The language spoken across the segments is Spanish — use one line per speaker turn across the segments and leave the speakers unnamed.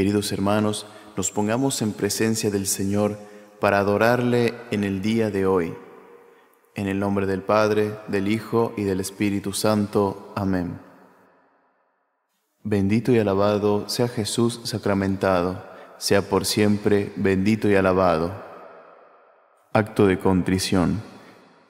Queridos hermanos, nos pongamos en presencia del Señor para adorarle en el día de hoy. En el nombre del Padre, del Hijo y del Espíritu Santo. Amén. Bendito y alabado sea Jesús sacramentado, sea por siempre bendito y alabado. Acto de contrición.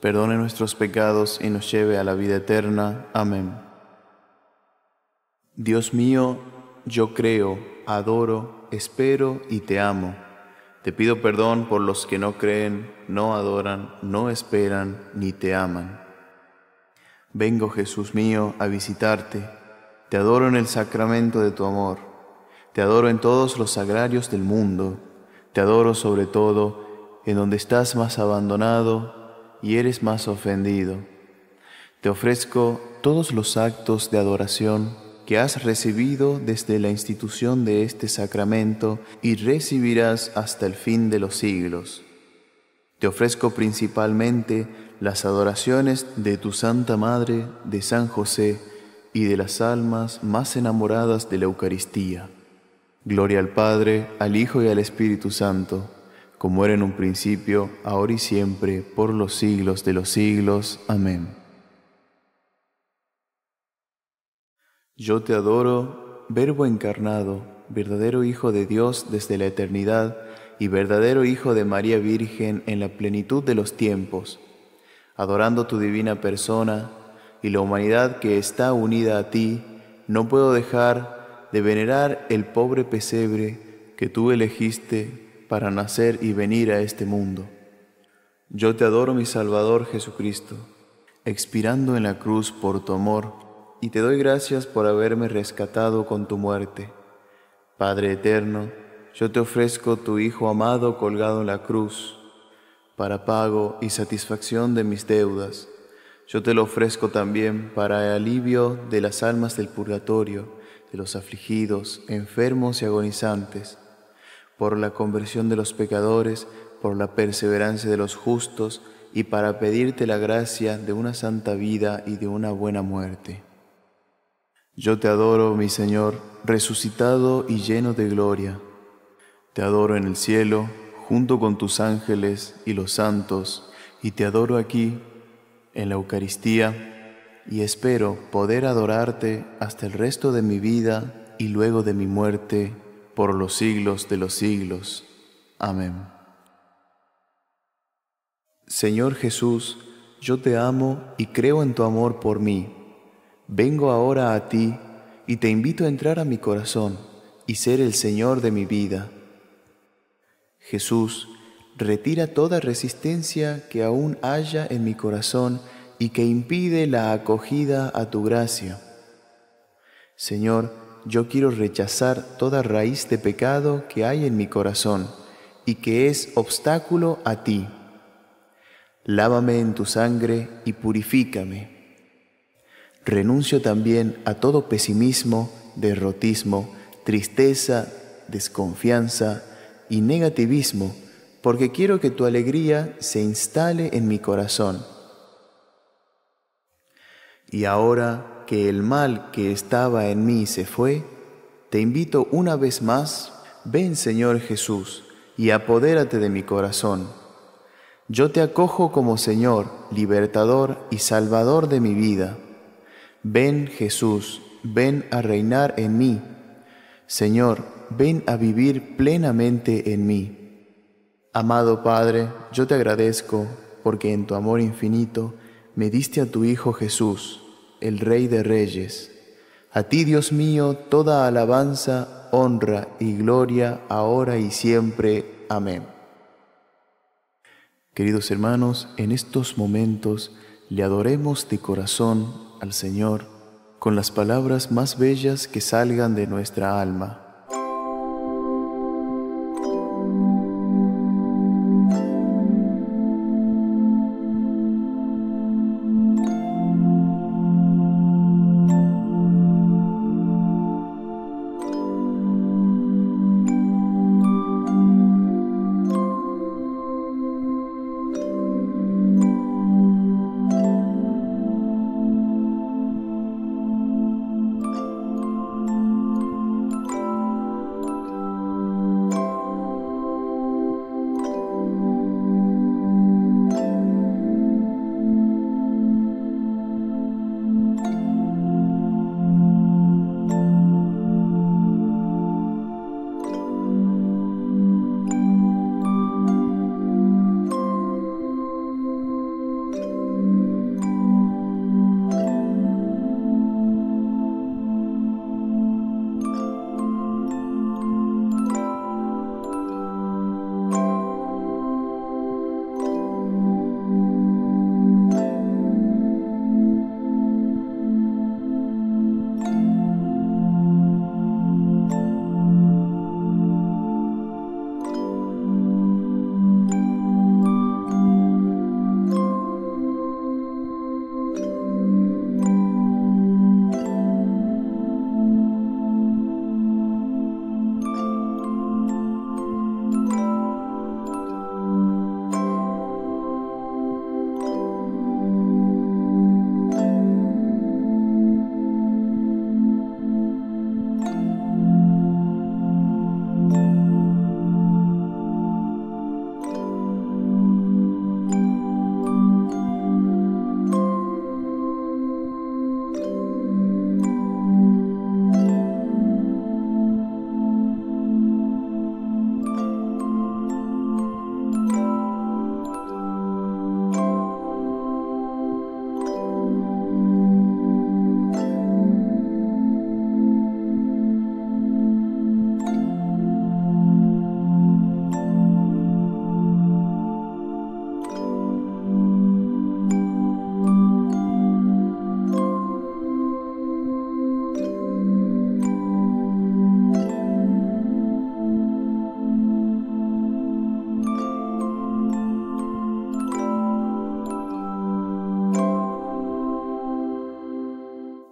perdone nuestros pecados y nos lleve a la vida eterna. Amén. Dios mío, yo creo, adoro, espero y te amo. Te pido perdón por los que no creen, no adoran, no esperan ni te aman. Vengo, Jesús mío, a visitarte. Te adoro en el sacramento de tu amor. Te adoro en todos los sagrarios del mundo. Te adoro sobre todo en donde estás más abandonado y eres más ofendido. Te ofrezco todos los actos de adoración que has recibido desde la institución de este sacramento y recibirás hasta el fin de los siglos. Te ofrezco principalmente las adoraciones de tu Santa Madre, de San José y de las almas más enamoradas de la Eucaristía. Gloria al Padre, al Hijo y al Espíritu Santo, como era en un principio, ahora y siempre, por los siglos de los siglos. Amén. Yo te adoro, Verbo encarnado, verdadero Hijo de Dios desde la eternidad y verdadero Hijo de María Virgen en la plenitud de los tiempos adorando tu divina persona y la humanidad que está unida a ti, no puedo dejar de venerar el pobre pesebre que tú elegiste para nacer y venir a este mundo. Yo te adoro, mi Salvador Jesucristo, expirando en la cruz por tu amor, y te doy gracias por haberme rescatado con tu muerte. Padre eterno, yo te ofrezco tu Hijo amado colgado en la cruz para pago y satisfacción de mis deudas. Yo te lo ofrezco también para el alivio de las almas del purgatorio, de los afligidos, enfermos y agonizantes, por la conversión de los pecadores, por la perseverancia de los justos y para pedirte la gracia de una santa vida y de una buena muerte. Yo te adoro, mi Señor, resucitado y lleno de gloria. Te adoro en el cielo junto con tus ángeles y los santos, y te adoro aquí en la Eucaristía, y espero poder adorarte hasta el resto de mi vida y luego de mi muerte, por los siglos de los siglos. Amén. Señor Jesús, yo te amo y creo en tu amor por mí. Vengo ahora a ti y te invito a entrar a mi corazón y ser el Señor de mi vida Jesús, retira toda resistencia que aún haya en mi corazón y que impide la acogida a tu gracia. Señor, yo quiero rechazar toda raíz de pecado que hay en mi corazón y que es obstáculo a ti. Lávame en tu sangre y purifícame. Renuncio también a todo pesimismo, derrotismo, tristeza, desconfianza, y negativismo, porque quiero que tu alegría se instale en mi corazón. Y ahora que el mal que estaba en mí se fue, te invito una vez más, ven Señor Jesús, y apodérate de mi corazón. Yo te acojo como Señor, libertador y salvador de mi vida. Ven Jesús, ven a reinar en mí. Señor, ven a vivir plenamente en mí. Amado Padre, yo te agradezco porque en tu amor infinito me diste a tu Hijo Jesús, el Rey de Reyes. A ti, Dios mío, toda alabanza, honra y gloria, ahora y siempre. Amén. Queridos hermanos, en estos momentos le adoremos de corazón al Señor con las palabras más bellas que salgan de nuestra alma.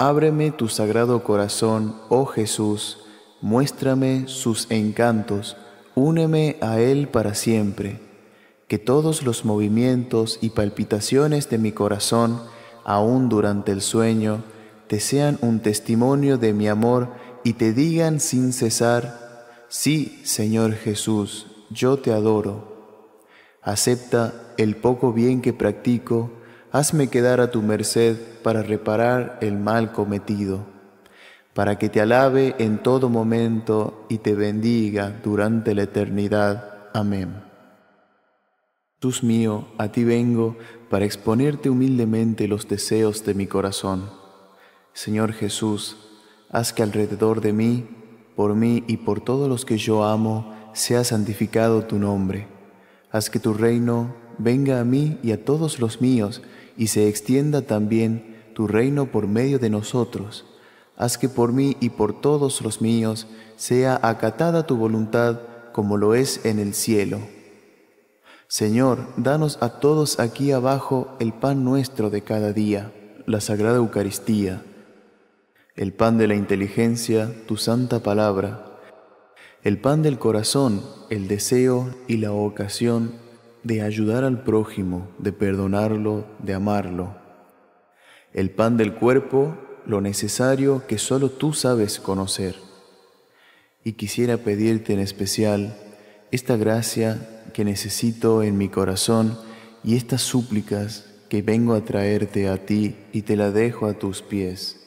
Ábreme tu sagrado corazón, oh Jesús, muéstrame sus encantos, úneme a Él para siempre, que todos los movimientos y palpitaciones de mi corazón, aún durante el sueño, te sean un testimonio de mi amor y te digan sin cesar, sí, Señor Jesús, yo te adoro. Acepta el poco bien que practico, hazme quedar a tu merced para reparar el mal cometido, para que te alabe en todo momento y te bendiga durante la eternidad. Amén. Jesús mío, a ti vengo para exponerte humildemente los deseos de mi corazón. Señor Jesús, haz que alrededor de mí, por mí y por todos los que yo amo, sea santificado tu nombre. Haz que tu reino venga a mí y a todos los míos, y se extienda también tu reino por medio de nosotros. Haz que por mí y por todos los míos sea acatada tu voluntad como lo es en el cielo. Señor, danos a todos aquí abajo el pan nuestro de cada día, la Sagrada Eucaristía el pan de la inteligencia, tu santa palabra, el pan del corazón, el deseo y la ocasión de ayudar al prójimo, de perdonarlo, de amarlo, el pan del cuerpo, lo necesario que solo tú sabes conocer. Y quisiera pedirte en especial esta gracia que necesito en mi corazón y estas súplicas que vengo a traerte a ti y te la dejo a tus pies.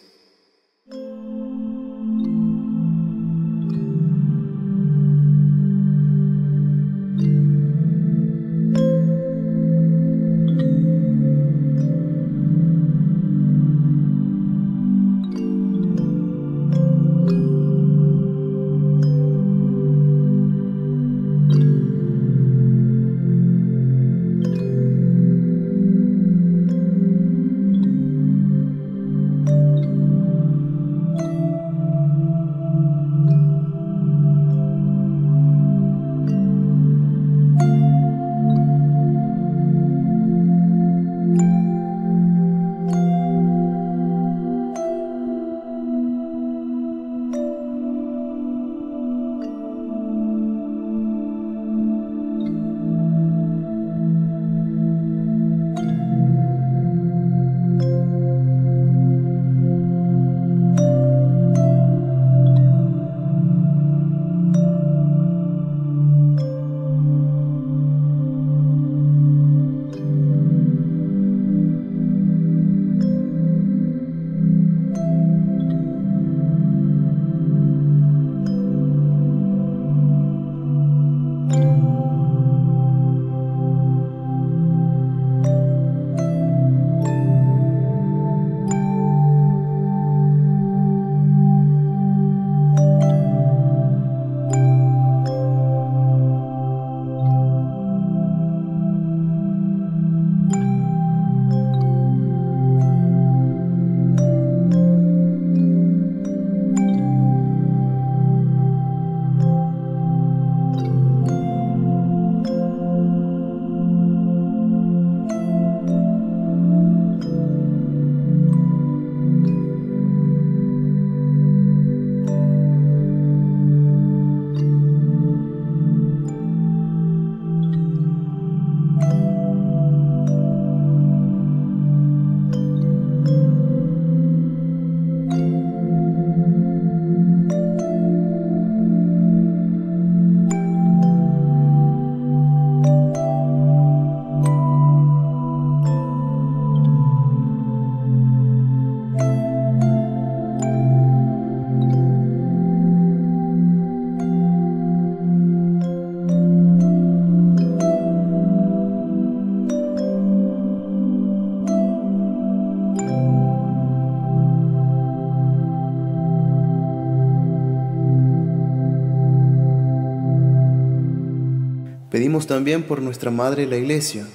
Pedimos también por nuestra Madre la Iglesia,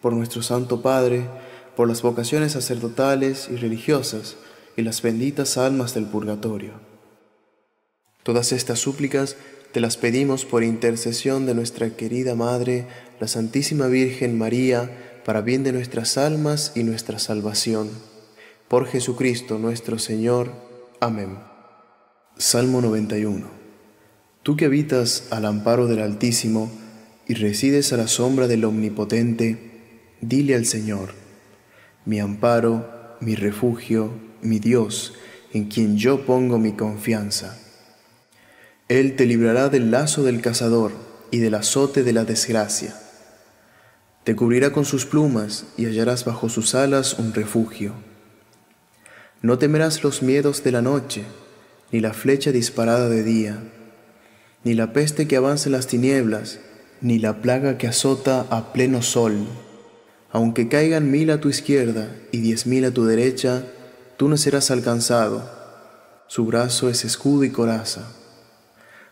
por nuestro Santo Padre, por las vocaciones sacerdotales y religiosas y las benditas almas del purgatorio. Todas estas súplicas te las pedimos por intercesión de nuestra querida Madre, la Santísima Virgen María, para bien de nuestras almas y nuestra salvación por Jesucristo nuestro Señor. Amén. Salmo 91. Tú que habitas al amparo del Altísimo y resides a la sombra del Omnipotente, dile al Señor, mi amparo, mi refugio, mi Dios, en quien yo pongo mi confianza. Él te librará del lazo del cazador y del azote de la desgracia. Te cubrirá con sus plumas y hallarás bajo sus alas un refugio. No temerás los miedos de la noche, ni la flecha disparada de día, ni la peste que avanza en las tinieblas, ni la plaga que azota a pleno sol. Aunque caigan mil a tu izquierda y diez mil a tu derecha, tú no serás alcanzado. Su brazo es escudo y coraza.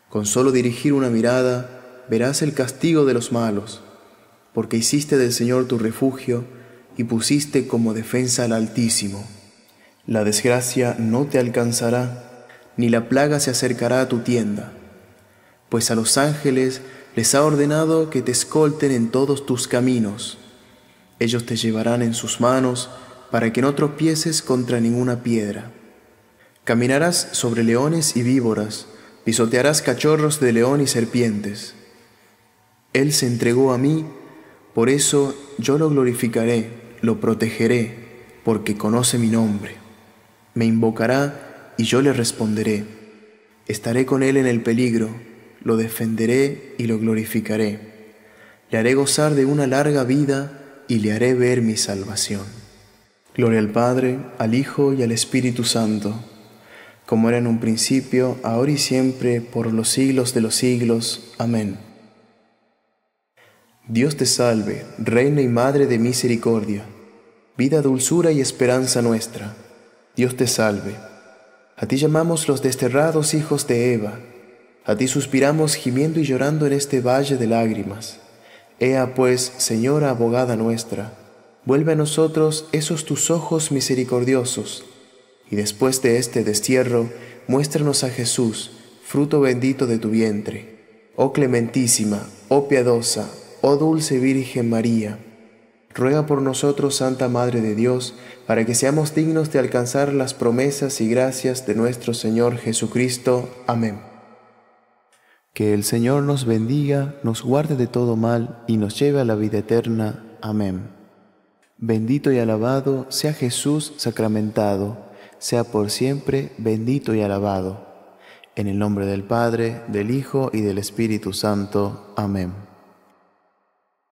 Con solo dirigir una mirada, verás el castigo de los malos, porque hiciste del Señor tu refugio y pusiste como defensa al Altísimo. La desgracia no te alcanzará, ni la plaga se acercará a tu tienda, pues a los ángeles les ha ordenado que te escolten en todos tus caminos. Ellos te llevarán en sus manos para que no tropieces contra ninguna piedra. Caminarás sobre leones y víboras, pisotearás cachorros de león y serpientes. Él se entregó a mí, por eso yo lo glorificaré, lo protegeré, porque conoce mi nombre. Me invocará y yo le responderé. Estaré con él en el peligro, lo defenderé y lo glorificaré. Le haré gozar de una larga vida y le haré ver mi salvación. Gloria al Padre, al Hijo y al Espíritu Santo, como era en un principio, ahora y siempre, por los siglos de los siglos. Amén. Dios te salve, Reina y Madre de Misericordia, vida, dulzura y esperanza nuestra. Dios te salve. A ti llamamos los desterrados hijos de Eva, a ti suspiramos gimiendo y llorando en este valle de lágrimas. Ea pues, Señora abogada nuestra, vuelve a nosotros esos tus ojos misericordiosos, y después de este destierro, muéstranos a Jesús, fruto bendito de tu vientre. Oh clementísima, oh piadosa, oh dulce Virgen María, ruega por nosotros, Santa Madre de Dios, para que seamos dignos de alcanzar las promesas y gracias de nuestro Señor Jesucristo. Amén. Que el Señor nos bendiga, nos guarde de todo mal y nos lleve a la vida eterna. Amén. Bendito y alabado sea Jesús sacramentado, sea por siempre bendito y alabado. En el nombre del Padre, del Hijo y del Espíritu Santo. Amén.